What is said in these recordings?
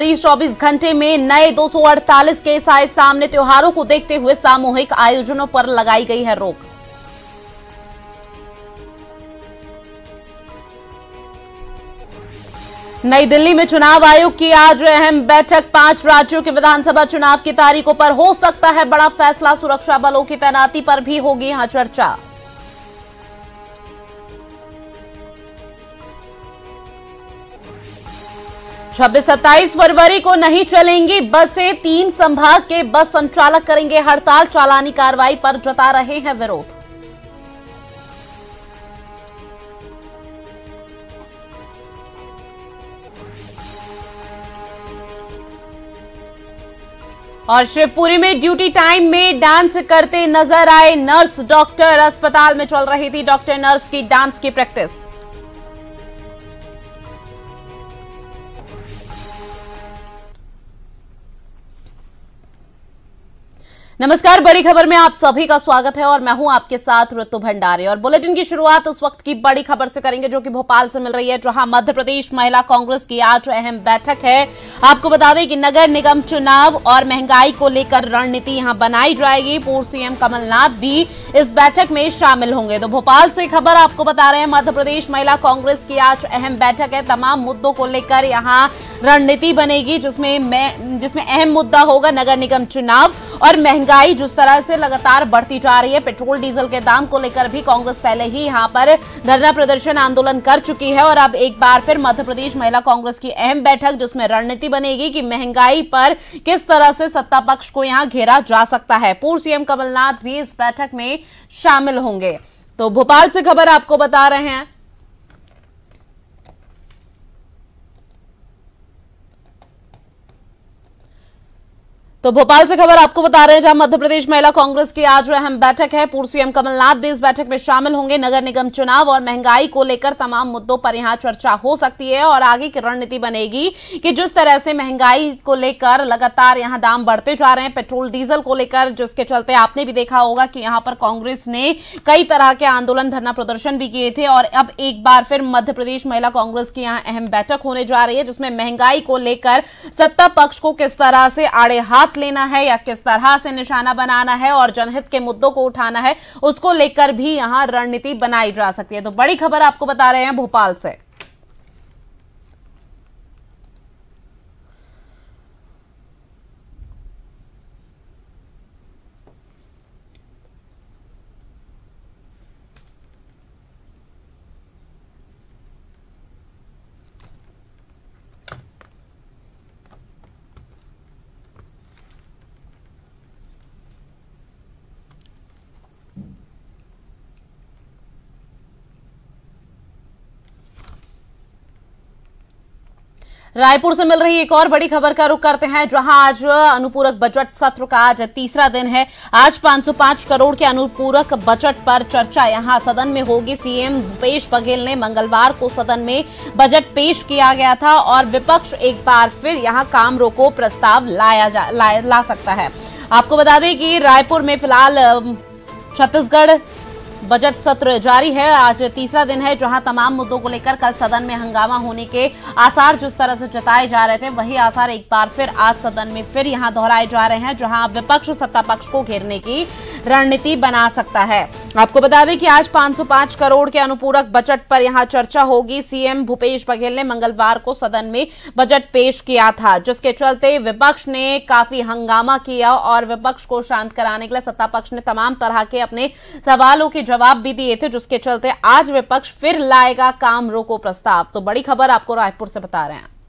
चौबीस घंटे में नए 248 केस आए सामने। त्योहारों को देखते हुए सामूहिक आयोजनों पर लगाई गई है रोक। नई दिल्ली में चुनाव आयोग की आज अहम बैठक। पाँच राज्यों के विधानसभा चुनाव की तारीखों पर हो सकता है बड़ा फैसला। सुरक्षा बलों की तैनाती पर भी होगी यहाँ चर्चा। छब्बीस सत्ताईस फरवरी को नहीं चलेंगी बसें, तीन संभाग के बस संचालक करेंगे हड़ताल, चालानी कार्रवाई पर जता रहे हैं विरोध। और शिवपुरी में ड्यूटी टाइम में डांस करते नज़र आए नर्स, डॉक्टर अस्पताल में चल रही थी डॉक्टर नर्स की डांस की प्रैक्टिस। नमस्कार, बड़ी खबर में आप सभी का स्वागत है और मैं हूँ आपके साथ ऋतु भंडारी। और बुलेटिन की शुरुआत उस वक्त की बड़ी खबर से करेंगे जो कि भोपाल से मिल रही है, जहाँ मध्य प्रदेश महिला कांग्रेस की आज अहम बैठक है। आपको बता दें कि नगर निगम चुनाव और महँगाई को लेकर रणनीति यहाँ बनाई जाएगी। पूर्व सीएम कमलनाथ भी इस बैठक में शामिल होंगे। तो भोपाल से खबर आपको बता रहे हैं, मध्य प्रदेश महिला कांग्रेस की आज अहम बैठक है। तमाम मुद्दों को लेकर यहाँ रणनीति बनेगी, जिसमें जिसमें अहम मुद्दा होगा नगर निगम चुनाव और महँगाई जिस तरह से लगातार बढ़ती जा रही है, पेट्रोल, डीजल के दाम को लेकर भी कांग्रेस पहले ही यहाँ पर धरना प्रदर्शन आंदोलन कर चुकी है और अब एक बार फिर मध्य प्रदेश महिला कांग्रेस की अहम बैठक, जिसमें रणनीति बनेगी कि महँगाई पर किस तरह से सत्ता पक्ष को यहाँ घेरा जा सकता है। पूर्व सीएम कमलनाथ भी इस बैठक में शामिल होंगे। तो भोपाल से खबर आपको बता रहे हैं। तो भोपाल से खबर आपको बता रहे हैं, जहाँ मध्य प्रदेश महिला कांग्रेस की आज अहम बैठक है। पूर्व सीएम कमलनाथ भी इस बैठक में शामिल होंगे। नगर निगम चुनाव और महँगाई को लेकर तमाम मुद्दों पर यहाँ चर्चा हो सकती है और आगे की रणनीति बनेगी कि जिस तरह से महँगाई को लेकर लगातार यहाँ दाम बढ़ते जा रहे हैं, पेट्रोल, डीजल को लेकर, जिसके चलते आपने भी देखा होगा कि यहाँ पर कांग्रेस ने कई तरह के आंदोलन, धरना प्रदर्शन भी किए थे और अब एक बार फिर मध्य प्रदेश महिला कांग्रेस की यहाँ अहम बैठक होने जा रही है, जिसमें महँगाई को लेकर सत्ता पक्ष को किस तरह से आड़े हाथ हाथ लेना है या किस तरह से निशाना बनाना है और जनहित के मुद्दों को उठाना है, उसको लेकर भी यहाँ रणनीति बनाई जा सकती है। तो बड़ी खबर आपको बता रहे हैं भोपाल से। रायपुर से मिल रही एक और बड़ी खबर का रुख करते हैं जहाँ आज अनुपूरक बजट सत्र का आज तीसरा दिन है। आज 505 करोड़ के अनुपूरक बजट पर चर्चा यहाँ सदन में होगी सीएम भूपेश बघेल ने मंगलवार को सदन में बजट पेश किया गया था और विपक्ष एक बार फिर यहाँ काम रोको प्रस्ताव लाया जा ला, ला सकता है। आपको बता दें कि रायपुर में फ़िलहाल छत्तीसगढ़ बजट सत्र जारी है। आज तीसरा दिन है जहाँ तमाम मुद्दों को लेकर कल सदन में हंगामा होने के आसार जिस तरह से जताए जा रहे थे, वही आसार एक बार फिर आज सदन में फिर यहाँ दोहराए जा रहे हैं, जहाँ विपक्ष सत्ता पक्ष को घेरने की रणनीति बना सकता है। आपको बता दें कि आज 505 करोड़ के अनुपूरक बजट पर यहाँ चर्चा होगी। सीएम भूपेश बघेल ने मंगलवार को सदन में बजट पेश किया था, जिसके चलते विपक्ष ने काफ़ी हंगामा किया और विपक्ष को शांत कराने के लिए सत्ता पक्ष ने तमाम तरह के अपने सवालों के जवाब भी दिए थे, जिसके चलते आज विपक्ष फिर लाएगा काम, रोको प्रस्ताव। तो बड़ी खबर आपको रायपुर से बता रहे हैं।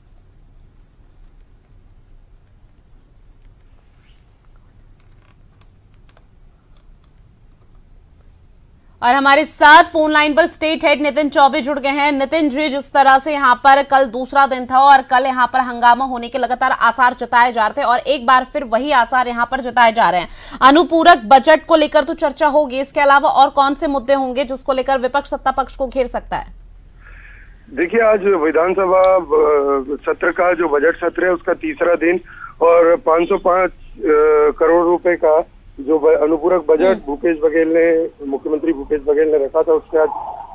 और हमारे साथ फ़ोन लाइन पर स्टेट हेड नितिन चौबे जुड़ गए हैं। नितिन जी, जिस तरह से यहाँ पर कल दूसरा दिन था और कल यहाँ पर हंगामा होने के लगातार आसार जताए जा रहे थे और एक बार फिर वही आसार यहाँ पर जताए जा रहे हैं। अनुपूरक बजट को लेकर तो चर्चा होगी। इसके अलावा और कौन से मुद्दे होंगे जिसको लेकर विपक्ष सत्ता पक्ष को घेर सकता है? देखिए, आज विधानसभा सत्र का जो बजट सत्र है, उसका तीसरा दिन और 505 करोड़ रुपए का जो अनुपूरक बजट हम्म। भूपेश बघेल ने मुख्यमंत्री भूपेश बघेल ने रखा था उसके आज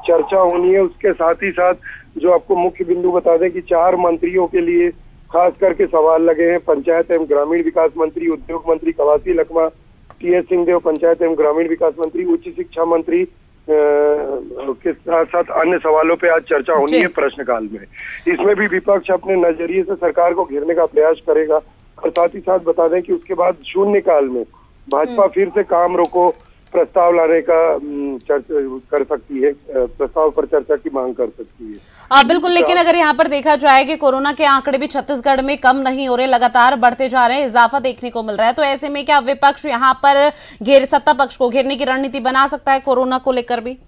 चर्चा होनी है। उसके साथ ही साथ जो आपको मुख्य बिंदु बता दें कि चार मंत्रियों के लिए खास करके सवाल लगे हैं। पंचायत एवं ग्रामीण विकास मंत्री उद्योग मंत्री कवासी लखमा टी एस सिंहदेव पंचायत एवं ग्रामीण विकास मंत्री उच्च शिक्षा मंत्री के साथ साथ अन्य सवालों पे आज चर्चा होनी है प्रश्नकाल में। इसमें भी विपक्ष अपने नज़रिए से सरकार को घेरने का प्रयास करेगा। और साथ ही साथ बता दें कि उसके बाद शून्यकाल में भाजपा हम्म। फिर से काम रोको प्रस्ताव लाने का चर्चा कर सकती है प्रस्ताव पर चर्चा की मांग कर सकती है। आ, बिल्कुल लेकिन अगर यहाँ पर देखा जाए कि कोरोना के आंकड़े भी छत्तीसगढ़ में कम नहीं हो रहे लगातार बढ़ते जा रहे हैं इजाफा देखने को मिल रहा है तो ऐसे में क्या विपक्ष यहाँ पर घेर सत्ता पक्ष को घेरने की रणनीति बना सकता है कोरोना को लेकर भी?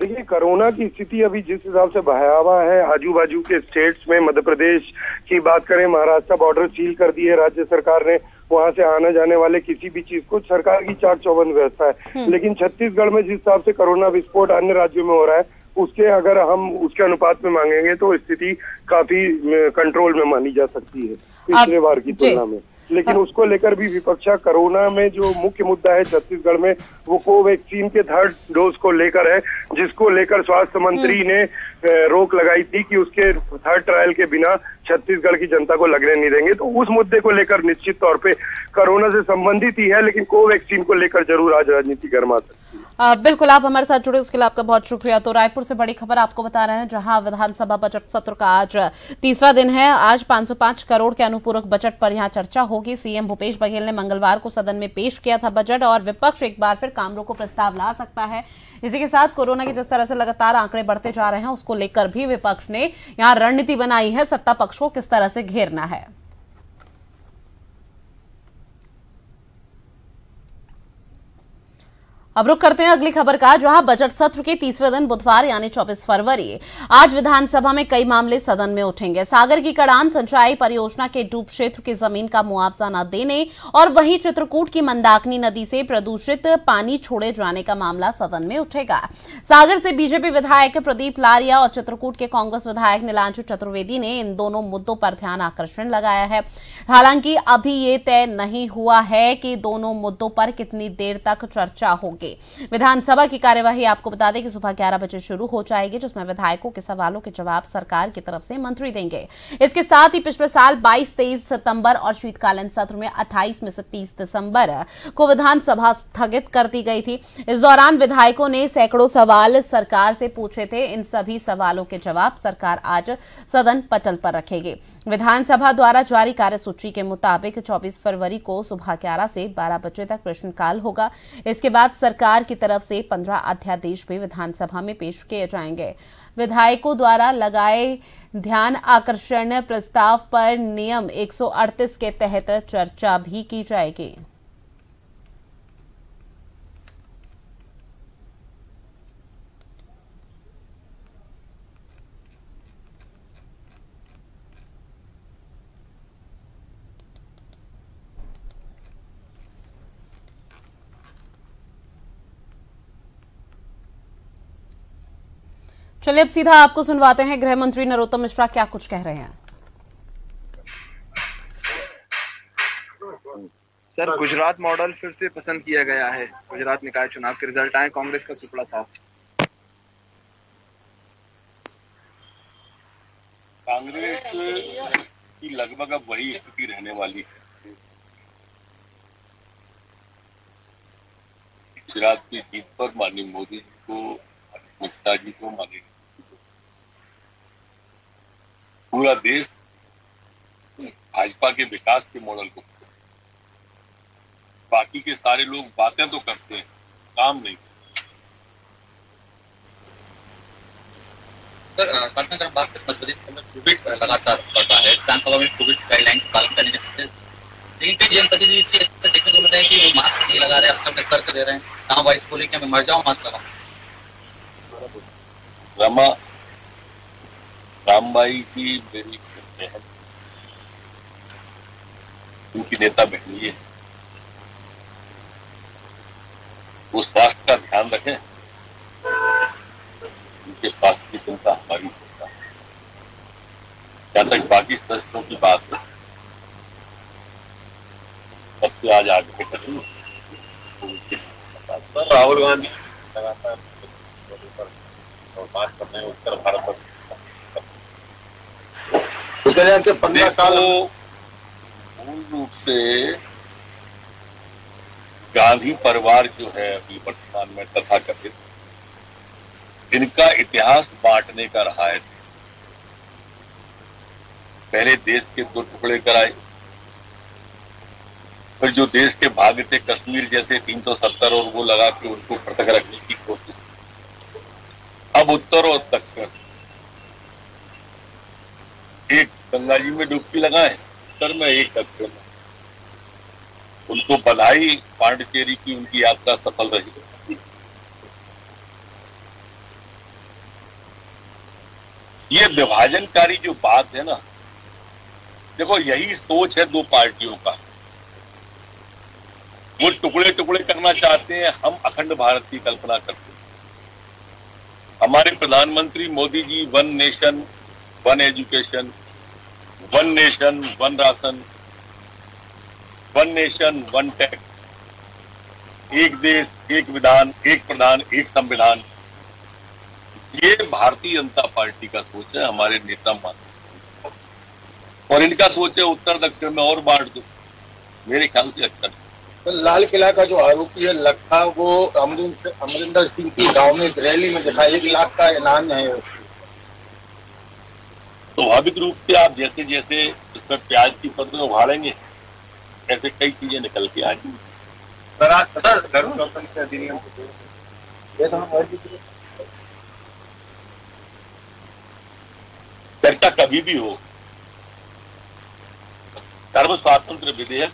देखिए कोरोना की स्थिति अभी जिस हिसाब से भयावह है आजू बाजू के स्टेट्स में मध्य प्रदेश की बात करें महाराष्ट्र बॉर्डर सील कर दिए राज्य सरकार ने। वहाँ से आने जाने वाले किसी भी चीज़ को सरकार की चार चौबंद व्यवस्था है हम्म। लेकिन छत्तीसगढ़ में जिस हिसाब से कोरोना विस्फोट अन्य राज्यों में हो रहा है उसके अगर हम उसके अनुपात में मांगेंगे तो स्थिति काफ़ी कंट्रोल में मानी जा सकती है पिछले बार की तुलना में लेकिन हाँ। उसको लेकर भी विपक्षा कोरोना में जो मुख्य मुद्दा है छत्तीसगढ़ में वो कोवैक्सीन के थर्ड डोज को लेकर है जिसको लेकर स्वास्थ्य मंत्री हम्म। ने रोक लगाई थी कि उसके थर्ड ट्रायल के बिना छत्तीसगढ़ की जनता को लगने नहीं देंगे। तो उस मुद्दे को लेकर निश्चित तौर पे कोरोना से संबंधित ही है, लेकिन कोवैक्सीन को लेकर ज़रूर आज राजनीति गर्मा सकती है। बिल्कुल, आप हमारे साथ जुड़े, उसके लिए आपका बहुत शुक्रिया। तो रायपुर से बड़ी खबर आपको बता रहे हैं, जहाँ विधानसभा बजट सत्र का आज तीसरा दिन है। आज 505 करोड़ के अनुपूरक बजट पर यहाँ चर्चा होगी। सीएम भूपेश बघेल ने मंगलवार को सदन में पेश किया था बजट, और विपक्ष एक बार फिर काम रोको प्रस्ताव ला सकता है। इसी के साथ कोरोना की जिस तरह से लगातार आंकड़े बढ़ते जा रहे हैं, उसको लेकर भी विपक्ष ने यहाँ रणनीति बनाई है, सत्ता पक्ष को किस तरह से घेरना है। अब रुक करते हैं अगली खबर का, जहाँ बजट सत्र के तीसरे दिन बुधवार यानी 24 फरवरी, आज विधानसभा में कई मामले सदन में उठेंगे। सागर की कड़ान सिंचाई परियोजना के डूब क्षेत्र की ज़मीन का मुआवजा न देने और वहीं चित्रकूट की मंदाकिनी नदी से प्रदूषित पानी छोड़े जाने का मामला सदन में उठेगा। सागर से बीजेपी विधायक प्रदीप लारिया और चित्रकूट के कांग्रेस विधायक नीलांशु चतुर्वेदी ने इन दोनों मुद्दों पर ध्यान आकर्षण लगाया है। हालाँकि अभी ये तय नहीं हुआ है कि दोनों मुद्दों पर कितनी देर तक चर्चा होगी। सके विधानसभा की कार्यवाही आपको बता दें कि सुबह ग्यारह बजे शुरू हो जाएगी, जिसमें विधायकों के सवालों के जवाब सरकार की तरफ़ से मंत्री देंगे। इसके साथ ही पिछले साल बाईस तेईस सितंबर और शीतकालीन सत्र में अट्ठाईस में से तीस दिसंबर को विधानसभा स्थगित कर दी गई थी। इस दौरान विधायकों ने सैकड़ों सवाल सरकार से पूछे थे। इन सभी सवालों के जवाब सरकार आज सदन पटल पर रखेगी। विधानसभा द्वारा जारी कार्यसूची के मुताबिक 24 फरवरी को सुबह ग्यारह से 12 बजे तक प्रश्नकाल होगा। इसके बाद सरकार की तरफ़ से 15 अध्यादेश भी विधानसभा में पेश किए जाएँगे। विधायकों द्वारा लगाए ध्यान आकर्षण प्रस्ताव पर नियम 138 के तहत चर्चा भी की जाएगी। चलिए अब सीधा आपको सुनवाते हैं। गृह मंत्री नरोत्तम मिश्रा क्या कुछ कह रहे हैं? सर गुजरात मॉडल फिर से पसंद किया गया है। गुजरात निकाय चुनाव के रिज़ल्ट आए कांग्रेस का सुपड़ा साफ़। कांग्रेस की लगभग अब वही स्थिति रहने वाली है। गुजरात की जीत पर माननीय मोदी जी को अमित शाह जी को माननीय पूरा देश भाजपा के विकास के मॉडल को बाकी के सारे लोग बातें तो करते हैं काम नहीं सर अगर बात करें मध्य प्रदेश के अंदर कोविड लगातार बढ़ रहा है विधानसभा में कोविड गाइडलाइन का पालन करने के लेकिन कई जनप्रतिनिधि देखने को मिल है कि वो मास्क नहीं लगा रहे अपने अपने करके दे रहे हैं। कहाँ वाइफ बोले कि मैं मर जाऊँ मास्क लगाऊँ रमा रामबाई की मेरी बहन उनकी नेता बहनी है वो स्वास्थ्य का ध्यान रखें। उनके स्वास्थ्य की चिंता हमारी चिंता जहाँ तक बाकी सदस्यों की बात है सबसे आज आगे करें। राहुल गांधी लगातार बात कर रहे हैं उत्तर भारत गया कि पंद्रह साल। मूल रूप से गांधी परिवार जो है अभी वर्तमान में तथा कथित इनका इतिहास बांटने का रहा है। पहले देश के दो टुकड़े कराए फिर जो देश के भाग थे कश्मीर जैसे 370 और वो लगा के उनको पृथक रखने की कोशिश अब उत्तर और दक्षिण। एक गंगा जी में डुबकी लगाए, सर में एक दक्षिण में। उनको बधाई, पांडिचेरी की उनकी यात्रा सफल रही। ये विभाजनकारी जो बात है ना, देखो यही सोच है दो पार्टियों का। वो टुकड़े टुकड़े करना चाहते हैं, हम अखंड भारत की कल्पना करते हैं। हमारे प्रधानमंत्री Modi ji, one nation, one education one nation one ration one nation one tax एक देश, एक विधान, एक प्रधान, एक संविधान। ये भारतीय जनता पार्टी का सोच है, हमारे नेता मान और इनका सोच है, उत्तर दक्षिण में और बांट दो। मेरे ख्याल से अच्छा तो लाल किला का जो आरोपी है, लखा, वो अमरिंदर सिंह की गाँव में रैली में दिखा एक लाख का इनाम है। स्वाभाविक रूप से आप जैसे जैसे पर प्याज की पत्र उभाड़ेंगे ऐसे कई चीज़ें निकल के आएँगी। सर आज सर स्वतंत्र अधिनियम ये तो चर्चा कभी भी हो धर्म स्वातंत्र विधेयक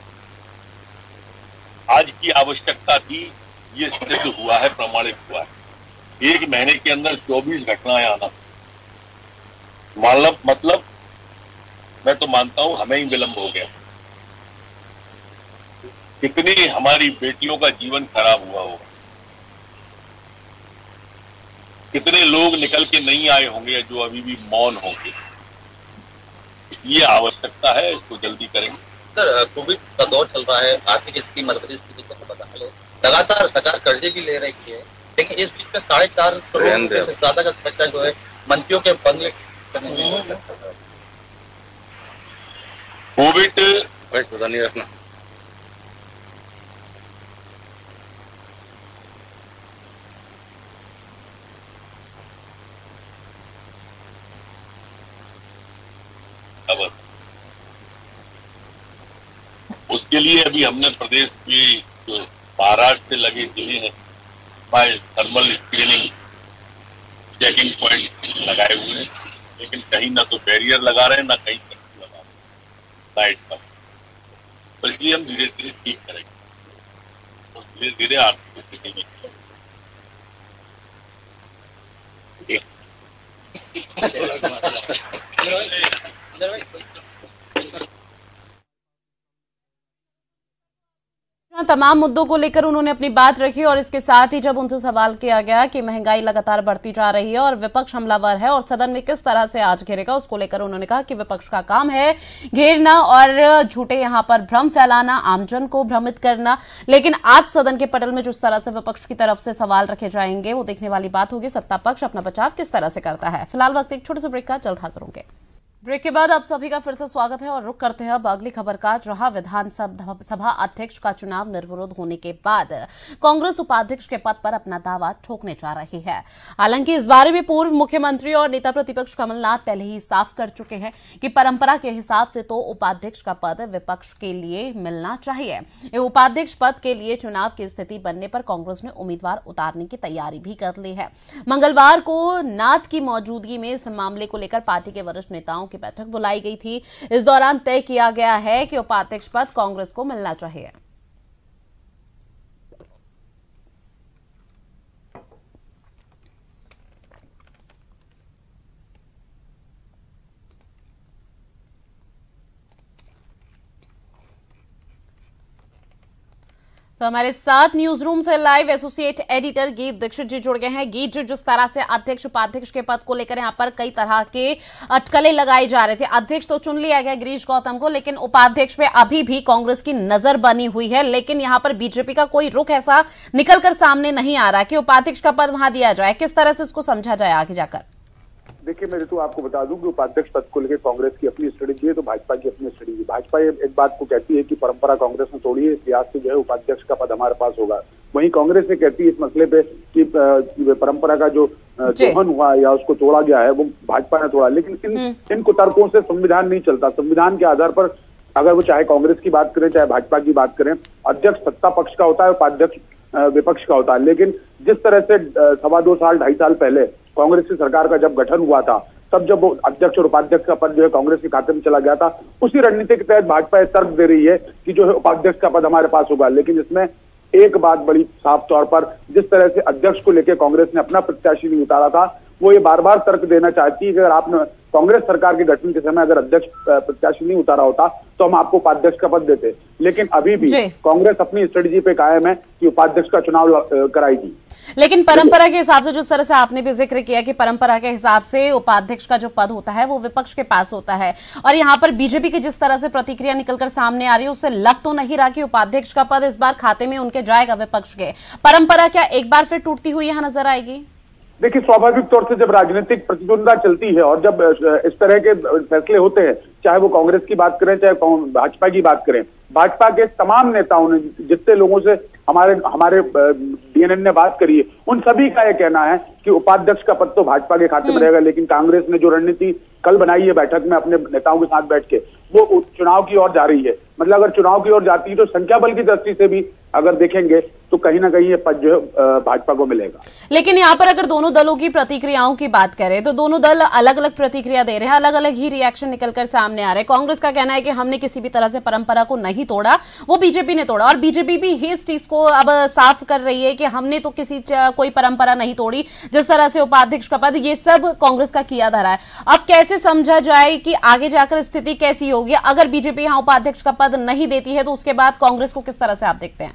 आज की आवश्यकता थी ये सिद्ध हुआ है प्रमाणित हुआ है। एक महीने के अंदर 24 घटनाएँ आना। मतलब मतलब मैं तो मानता हूँ हमें ही विलंब हो गया। कितनी हमारी बेटियों का जीवन खराब हुआ होगा। कितने लोग निकल के नहीं आए होंगे जो अभी भी मौन होंगे। ये आवश्यकता है इसको जल्दी करेंगे। सर कोविड का दौर चल रहा है आर्थिक स्थिति मध्य प्रदेश की दिक्कत बता है लगातार सरकार कर्जे भी ले रही है लेकिन इस बीच में साढ़े चार करोड़ से ज़्यादा का खर्चा जो है मंत्रियों के बंगले कोविड पता नहीं रखना उसके लिए अभी हमने प्रदेश की जो महाराष्ट्र से लगे ज़िले हैं थर्मल स्क्रीनिंग चेकिंग पॉइंट लगाए हुए कहीं ना तो बैरियर लगा रहे हैं, ना कहीं कर्फ्यू लगा रहे हैं लाइट तो इसलिए हम धीरे धीरे ठीक करेंगे। धीरे धीरे धीरे आर्थिक स्थिति भी तमाम मुद्दों को लेकर उन्होंने अपनी बात रखी और इसके साथ ही जब उनसे सवाल किया गया कि महँगाई लगातार बढ़ती जा रही है और विपक्ष हमलावर है और सदन में किस तरह से आज घेरेगा, उसको लेकर उन्होंने कहा कि विपक्ष का काम है घेरना और झूठे यहाँ पर भ्रम फैलाना, आमजन को भ्रमित करना। लेकिन आज सदन के पटल में जिस तरह से विपक्ष की तरफ़ से सवाल रखे जाएँगे, वो देखने वाली बात होगी। सत्ता पक्ष अपना बचाव किस तरह से करता है? फ़िलहाल वक्त एक छोटे से ब्रेक का, जल्द हाजिर होंगे। ब्रेक के बाद आप सभी का फिर से स्वागत है और रुक करते हैं अब अगली खबर का जहाँ विधानसभा अध्यक्ष का चुनाव निर्विरोध होने के बाद। कांग्रेस उपाध्यक्ष के पद पर अपना दावा ठोकने जा रही है। हालाँकि इस बारे में पूर्व मुख्यमंत्री और नेता प्रतिपक्ष कमलनाथ पहले ही साफ़ कर चुके हैं कि परंपरा के हिसाब से तो उपाध्यक्ष का पद विपक्ष के लिए मिलना चाहिए। उपाध्यक्ष पद के लिए चुनाव की स्थिति बनने पर कांग्रेस ने उम्मीदवार उतारने की तैयारी भी कर ली है। मंगलवार को नाथ की मौजूदगी में इस मामले को लेकर पार्टी के वरिष्ठ नेताओं की बैठक बुलाई गई थी। इस दौरान तय किया गया है कि उपाध्यक्ष पद कांग्रेस को मिलना चाहिए। तो हमारे साथ न्यूज़ रूम से live associate editor Geet Dixit ji जुड़ गए हैं। गीत जी जिस तरह से अध्यक्ष उपाध्यक्ष के पद को लेकर यहाँ पर कई तरह के अटकलें लगाई जा रहे थे। अध्यक्ष तो चुन लिया गया गिरीश गौतम को, लेकिन उपाध्यक्ष पे अभी भी कांग्रेस की नज़र बनी हुई है। लेकिन यहाँ पर बीजेपी का कोई रुख ऐसा निकलकर सामने नहीं आ रहा कि उपाध्यक्ष का पद वहाँ दिया जाए। किस तरह से इसको समझा जाए आगे जाकर? देखिए मैं तो आपको बता दूँ कि उपाध्यक्ष पद को लेकर कांग्रेस की अपनी स्ट्रेटेजी है तो भाजपा की अपनी स्ट्रेटेजी भाजपा एक बात को कहती है कि परंपरा कांग्रेस ने तोड़ी है इतिहास से जो है उपाध्यक्ष का पद हमारे पास होगा। वहीं कांग्रेस ने कहती है इस मसले पे कि परंपरा का जो दोहन हुआ या उसको तोड़ा गया है वो भाजपा ने तोड़ा लेकिन इन इन कुतर्कों से संविधान नहीं चलता। संविधान के आधार पर अगर वो चाहे कांग्रेस की बात करें चाहे भाजपा की बात करें अध्यक्ष सत्ता पक्ष का होता है उपाध्यक्ष विपक्ष का होता है। लेकिन जिस तरह से सवा दो साल ढाई साल पहले कांग्रेस की सरकार का जब गठन हुआ था, तब जब वो अध्यक्ष और उपाध्यक्ष का पद जो है कांग्रेस के खाते में चला गया था, उसी रणनीति के तहत भाजपा यह तर्क दे रही है कि जो है उपाध्यक्ष का पद हमारे पास होगा। लेकिन इसमें एक बात बड़ी साफ़ तौर पर, जिस तरह से अध्यक्ष को लेकर कांग्रेस ने अपना प्रत्याशी नहीं उतारा था, वो ये बार बार तर्क देना चाहती है कि अगर आपने कांग्रेस सरकार के गठन के समय अगर अध्यक्ष प्रत्याशी नहीं उतारा होता तो हम आपको उपाध्यक्ष का पद देते। लेकिन अभी भी कांग्रेस अपनी स्ट्रेटेजी पे कायम है कि उपाध्यक्ष का चुनाव कराएगी लेकिन परंपरा के हिसाब से जिस तरह से आपने भी ज़िक्र किया कि परंपरा के हिसाब से उपाध्यक्ष का जो पद होता है वो विपक्ष के पास होता है। और यहाँ पर बीजेपी की जिस तरह से प्रतिक्रिया निकलकर सामने आ रही है उससे लग तो नहीं रहा कि उपाध्यक्ष का पद इस बार खाते में उनके जाएगा विपक्ष के। परंपरा क्या एक बार फिर टूटती हुई यहाँ नज़र आएगी? देखिए स्वाभाविक तौर से जब राजनीतिक प्रतिद्वंदा चलती है और जब इस तरह के फैसले होते हैं चाहे वो कांग्रेस की बात करें चाहे भाजपा की बात करें भाजपा के तमाम नेताओं ने जितने लोगों से हमारे हमारे डीएनएन ने बात करी है उन सभी का यह कहना है कि उपाध्यक्ष का पद तो भाजपा के खाते में रहेगा लेकिन कांग्रेस ने जो रणनीति कल बनाई है बैठक में अपने नेताओं के साथ बैठ के वो चुनाव की ओर जा रही है। मतलब अगर चुनाव की ओर जाती है तो संख्या बल की दृष्टि से भी अगर देखेंगे तो कहीं ना कहीं ये पद जो भाजपा को मिलेगा। लेकिन यहाँ पर अगर दोनों दलों की प्रतिक्रियाओं की बात करें तो दोनों दल अलग अलग प्रतिक्रिया दे रहे हैं अलग अलग ही रिएक्शन निकलकर सामने आ रहे हैं। कांग्रेस का कहना है कि हमने किसी भी तरह से परंपरा को नहीं तोड़ा, वो बीजेपी ने तोड़ा। और बीजेपी भी इस चीज़ को अब साफ़ कर रही है कि हमने तो किसी कोई परंपरा नहीं तोड़ी, जिस तरह से उपाध्यक्ष का पद, ये सब कांग्रेस का किया धरा है। अब कैसे समझा जाए कि आगे जाकर स्थिति कैसी होगी? अगर बीजेपी यहाँ उपाध्यक्ष का पद नहीं देती है तो उसके बाद कांग्रेस को किस तरह से आप देखते हैं?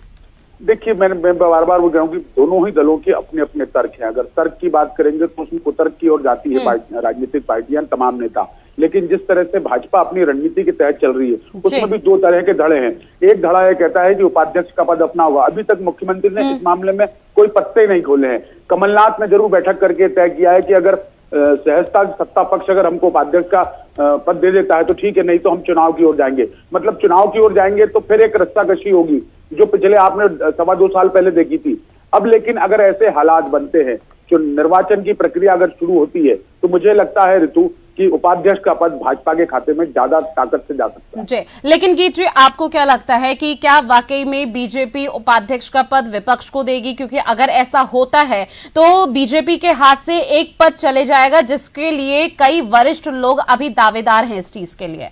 देखिए मैंने मैं बार बार वो कहूँ रहा हूँ कि दोनों ही दलों के अपने अपने तर्क हैं। अगर तर्क की बात करेंगे तो उसमें कुतर्क की ओर जाती है पार्टी- राजनीतिक पार्टियाँ तमाम नेता। लेकिन जिस तरह से भाजपा अपनी रणनीति के तहत चल रही है उसमें भी दो तरह के धड़े हैं। एक धड़ा यह कहता है कि उपाध्यक्ष का पद अपना हुआ। अभी तक मुख्यमंत्री ने इस मामले में कोई पत्ते नहीं खोले हैं। कमलनाथ ने ज़रूर बैठक करके तय किया है कि अगर सहजता, सत्ता पक्ष अगर हमको उपाध्यक्ष का पद दे देता है तो ठीक है, नहीं तो हम चुनाव की ओर जाएँगे। मतलब चुनाव की ओर जाएँगे तो फिर एक रस्साकशी होगी, जो पिछले आपने सवा दो साल पहले देखी थी। अब लेकिन अगर ऐसे हालात बनते हैं जो निर्वाचन की प्रक्रिया अगर शुरू होती है तो मुझे लगता है, ऋतु कि उपाध्यक्ष का पद भाजपा के खाते में ज़्यादा ताकत से जा सकता है। जी, लेकिन गीत जी आपको क्या लगता है कि क्या वाकई में बीजेपी उपाध्यक्ष का पद विपक्ष को देगी? क्योंकि अगर ऐसा होता है तो बीजेपी के हाथ से एक पद चले जाएगा, जिसके लिए कई वरिष्ठ लोग अभी दावेदार हैं इस चीज़ के लिए।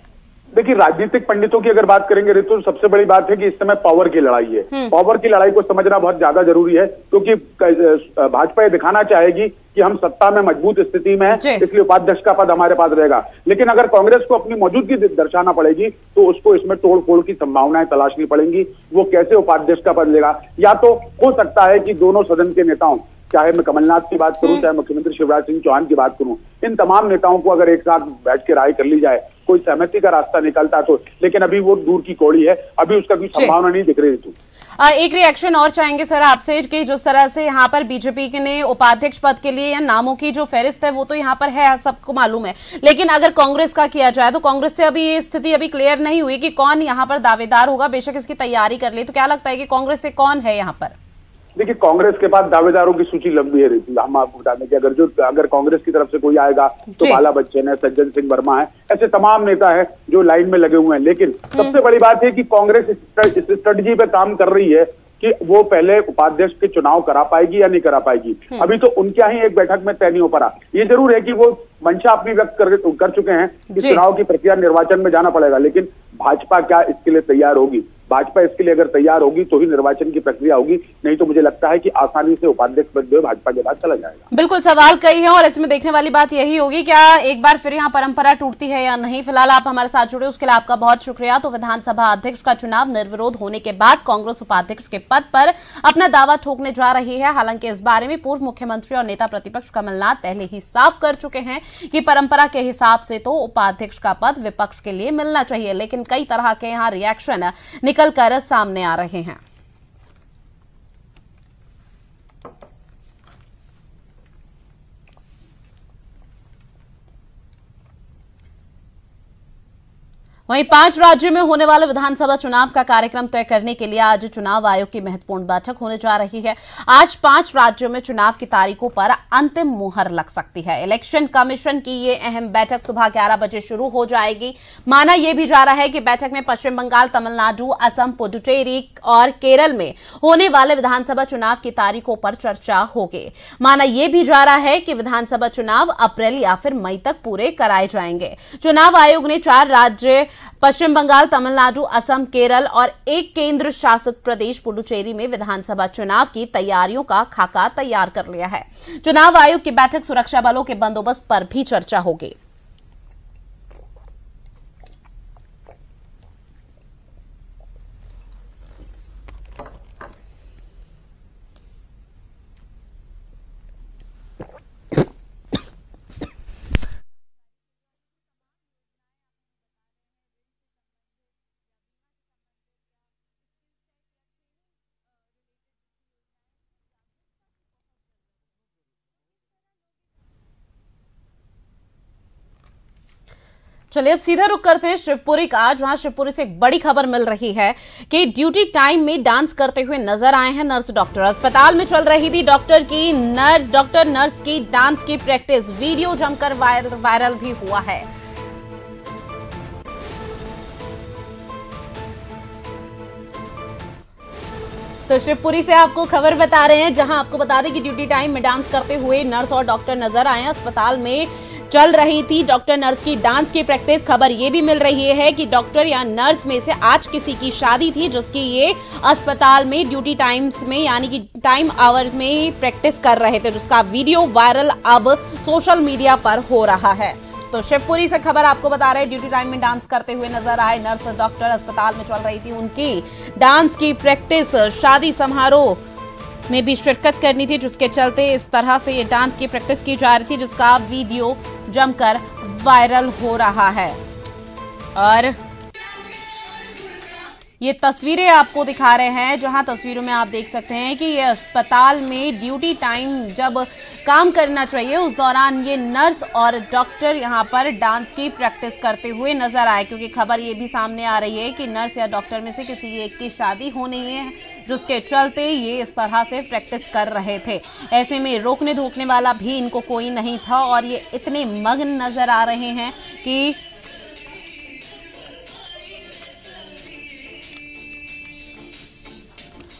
देखिए राजनीतिक पंडितों की अगर बात करेंगे ऋतु सबसे बड़ी बात है कि इस समय पावर की लड़ाई है। पावर की लड़ाई को समझना बहुत ज़्यादा ज़रूरी है क्योंकि क- भाजपा ये दिखाना चाहेगी कि हम सत्ता में मज़बूत स्थिति में। है इसलिए उपाध्यक्ष का पद हमारे पास रहेगा। लेकिन अगर कांग्रेस को अपनी मौजूदगी दर्शाना पड़ेगी तो उसको इसमें तोड़ फोड़ की संभावनाएँ तलाशनी पड़ेंगी। वो कैसे उपाध्यक्ष का पद लेगा? या तो हो सकता है कि दोनों सदन के नेताओं चाहे मैं कमलनाथ की बात करूँ चाहे मुख्यमंत्री शिवराज सिंह चौहान की बात करूँ इन तमाम नेताओं को अगर एक साथ बैठ के राय कर ली जाए कोई सहमति का रास्ता निकलता तो लेकिन अभी वो दूर की कौड़ी है अभी उसका कोई संभावना नहीं दिख रही ऋतु एक रिएक्शन और चाहेंगे सर आपसे कि जिस तरह से यहाँ पर बीजेपी के ने उपाध्यक्ष पद के लिए या नामों की जो फेरिस्त है वो तो यहाँ पर है सबको मालूम है। लेकिन अगर कांग्रेस का किया जाए तो कांग्रेस से अभी ये स्थिति अभी क्लियर नहीं हुई कि कौन यहाँ पर दावेदार होगा बेशक इसकी तैयारी कर ले। तो क्या लगता है कि कांग्रेस से कौन है यहाँ पर? देखिए कांग्रेस के पास दावेदारों की सूची लंबी है हम आपको बता दें कि अगर जो अगर कांग्रेस की तरफ़ से कोई आएगा तो। बाला बच्चन है सज्जन सिंह वर्मा है ऐसे तमाम नेता है जो लाइन में लगे हुए हैं। लेकिन सबसे बड़ी बात है कि कांग्रेस इस स्ट्र- इस स्ट्रेटजी पे काम कर रही है कि वो पहले उपाध्यक्ष के चुनाव करा पाएगी या नहीं करा पाएगी। अभी तो उनके ही एक बैठक में तय नहीं हो पा रहा ये ज़रूर है कि वो मंशा अपनी व्यक्त कर, कर चुके हैं कि चुनाव की प्रक्रिया निर्वाचन में जाना पड़ेगा लेकिन भाजपा क्या इसके लिए तैयार होगी? भाजपा इसके लिए अगर तैयार होगी तो ही निर्वाचन की प्रक्रिया होगी। नहीं तो मुझे लगता है कि आसानी से उपाध्यक्ष पद जो भाजपा के पास चला जाएगा। बिल्कुल, सवाल कई है और इसमें देखने वाली बात यही होगी, क्या एक बार फिर यहाँ परंपरा टूटती है या नहीं? फ़िलहाल आप हमारे साथ जुड़े, उसके लिए आपका बहुत शुक्रिया। तो विधानसभा अध्यक्ष का चुनाव निर्विरोध होने के बाद कांग्रेस उपाध्यक्ष के पद पर अपना दावा ठोकने जा रही है। हालाँकि इस बारे में पूर्व मुख्यमंत्री और नेता प्रतिपक्ष कमलनाथ पहले ही साफ़ कर चुके हैं कि परंपरा के हिसाब से तो उपाध्यक्ष का पद विपक्ष के लिए मिलना चाहिए, लेकिन कई तरह के यहाँ रिएक्शन निकल कर सामने आ रहे हैं। वहीं पाँच राज्यों में होने वाले विधानसभा चुनाव का कार्यक्रम तय करने के लिए आज चुनाव आयोग की महत्वपूर्ण बैठक होने जा रही है। आज पाँच राज्यों में चुनाव की तारीखों पर अंतिम मुहर लग सकती है। इलेक्शन कमीशन की ये अहम बैठक सुबह 11 बजे शुरू हो जाएगी। माना यह भी जा रहा है कि बैठक में पश्चिम बंगाल, तमिलनाडु, असम, पुडुचेरी और केरल में होने वाले विधानसभा चुनाव की तारीखों पर चर्चा होगी। माना यह भी जा रहा है कि विधानसभा चुनाव अप्रैल या फिर मई तक पूरे कराए जाएँगे। चुनाव आयोग ने चार राज्य पश्चिम बंगाल, तमिलनाडु, असम, केरल और एक केंद्र शासित प्रदेश पुडुचेरी में विधानसभा चुनाव की तैयारियों का खाका तैयार कर लिया है। चुनाव आयोग की बैठक सुरक्षा बलों के बंदोबस्त पर भी चर्चा होगी। चलिए अब सीधा रुक करते हैं शिवपुरी का। आज वहाँ शिवपुरी से एक बड़ी खबर मिल रही है कि ड्यूटी टाइम में डांस करते हुए नज़र आए हैं नर्स डॉक्टर। अस्पताल में चल रही थी डॉक्टर की नर्स, डॉक्टर नर्स की डांस की प्रैक्टिस। वीडियो जमकर वायरल वायरल भी हुआ है। तो शिवपुरी से आपको खबर बता रहे हैं, जहाँ आपको बता दें कि ड्यूटी टाइम में डांस करते हुए नर्स और डॉक्टर नज़र आए अस्पताल में चल रही थी। डॉक्टर नर्स की डांस की प्रैक्टिस। खबर ये भी मिल रही है कि डॉक्टर या नर्स में से आज किसी की शादी थी, जिसकी ये अस्पताल में ड्यूटी टाइम्स में, यानी कि टाइम आवर में प्रैक्टिस कर रहे थे, जिसका वीडियो वायरल अब सोशल मीडिया पर हो रहा है। तो शिवपुरी से खबर आपको बता रहे ड्यूटी टाइम में डांस करते हुए नज़र आए नर्स। डॉक्टर अस्पताल में चल रही थी उनकी डांस की प्रैक्टिस। शादी समारोह में भी शिरकत करनी थी, जिसके चलते इस तरह से ये डांस की प्रैक्टिस की जा रही थी, जिसका वीडियो जमकर वायरल हो रहा है। और ये तस्वीरें आपको दिखा रहे हैं, जहाँ तस्वीरों में आप देख सकते हैं कि ये अस्पताल में ड्यूटी टाइम जब काम करना चाहिए, उस दौरान ये नर्स और डॉक्टर यहाँ पर डांस की प्रैक्टिस करते हुए नज़र आए, क्योंकि खबर ये भी सामने आ रही है कि नर्स या डॉक्टर में से किसी एक की शादी होनी है जिसके चलते ये इस तरह से प्रैक्टिस कर रहे थे। ऐसे में रोकने धोकने वाला भी इनको कोई नहीं था और ये इतने मग्न नज़र आ रहे हैं कि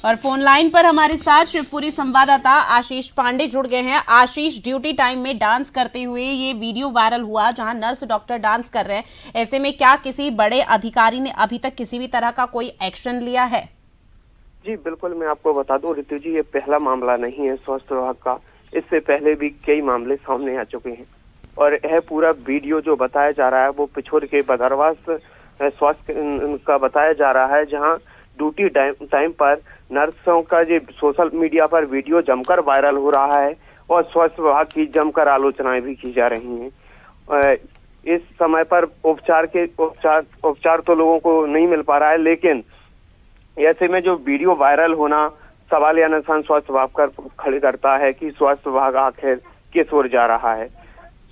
और फ़ोन लाइन पर हमारे साथ शिवपुरी संवाददाता आशीष पांडे जुड़ गए हैं। आशीष, ड्यूटी टाइम में डांस करते हुए ये वीडियो वायरल हुआ जहाँ नर्स, डॉक्टर डांस कर रहे हैं। ऐसे में क्या किसी बड़े अधिकारी ने अभी तक किसी भी तरह का कोई एक्शन लिया है? जी, बिल्कुल मैं आपको बता दूँ, ऋतु जी, ये पहला मामला नहीं है स्वास्थ्य विभाग का। इससे पहले भी कई मामले सामने आ चुके हैं। और यह पूरा वीडियो जो बताया जा रहा है, वो पिछोर के बदरवास स्वास्थ्य का बताया जा रहा है, जहाँ ड्यूटी टाइम पर नर्सों का जो सोशल मीडिया पर वीडियो जमकर वायरल हो रहा है और स्वास्थ्य विभाग की जमकर आलोचनाएँ भी की जा रही हैं। इस समय पर उपचार के, उपचार उपचार तो लोगों को नहीं मिल पा रहा है, लेकिन ऐसे में जो वीडियो वायरल होना सवाल या निशान स्वास्थ्य विभाग कर खड़े करता है कि स्वास्थ्य विभाग आखिर किस ओर जा रहा है।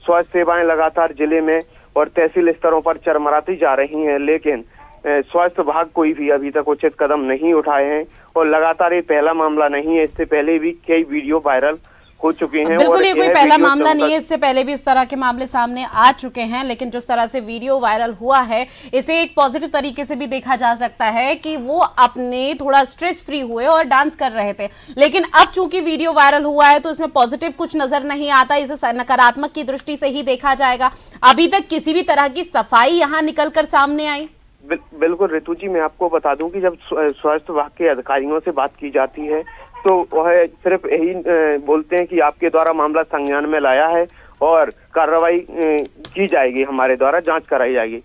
स्वास्थ्य सेवाएँ लगातार ज़िले में और तहसील स्तरों पर चरमराती जा रही हैं, लेकिन स्वास्थ्य विभाग कोई भी अभी तक उचित कदम नहीं उठाए हैं और लगातार ये पहला मामला नहीं है। इससे पहले भी कई वीडियो वायरल हो चुके हैं बिल्कुल ये कोई पहला मामला नहीं है इससे पहले भी इस तरह के मामले सामने आ चुके हैं लेकिन जिस तरह से वीडियो वायरल हुआ है इसे एक पॉजिटिव तरीके से भी देखा जा सकता है कि वो अपने थोड़ा स्ट्रेस फ्री हुए और डांस कर रहे थे। लेकिन अब चूँकि वीडियो वायरल हुआ है तो इसमें पॉजिटिव कुछ नज़र नहीं आता इसे नकारात्मक की दृष्टि से ही देखा जाएगा। अभी तक किसी भी तरह की सफ़ाई यहाँ निकल कर सामने आई। बिल्कुल ऋतु जी मैं आपको बता दूँ कि जब स्वास्थ्य विभाग के अधिकारियों से बात की जाती है तो वह सिर्फ़ यही बोलते हैं कि आपके द्वारा मामला संज्ञान में लाया है और कार्रवाई की जाएगी हमारे द्वारा जाँच कराई जाएगी।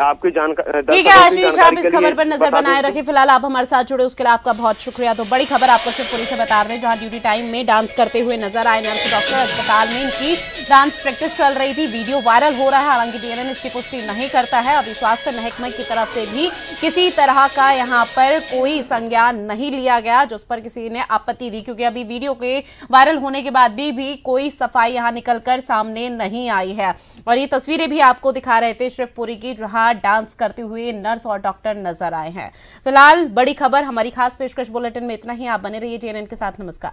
आपकी जानकारी ठीक है आशीष आप इस खबर पर नज़र बनाए रखें। फ़िलहाल आप हमारे साथ जुड़े उसके लिए आपका बहुत शुक्रिया। तो बड़ी खबर आपको शिवपुरी से बता रहे हैं जहाँ ड्यूटी टाइम में डांस करते हुए नज़र आए नर्स डॉक्टर अस्पताल में इनकी डांस प्रैक्टिस चल रही थी। वीडियो वायरल हो रहा है हालाँकि डीएनएन इसकी पुष्टि नहीं करता है। अभी स्वास्थ्य महकमे की तरफ़ से भी किसी तरह का यहाँ पर कोई संज्ञान नहीं लिया गया जिस पर किसी ने आपत्ति दी। क्योंकि अभी वीडियो के वायरल होने के बाद भी, भी कोई सफ़ाई यहाँ निकल कर सामने नहीं नहीं आई है। और ये तस्वीरें भी आपको दिखा रहे थे शिवपुरी की, जहाँ डांस करते हुए नर्स और डॉक्टर नज़र आए हैं। फ़िलहाल बड़ी खबर, हमारी खास पेशकश बुलेटिन में इतना ही। आप बने रहिए जेएनएन के साथ। नमस्कार।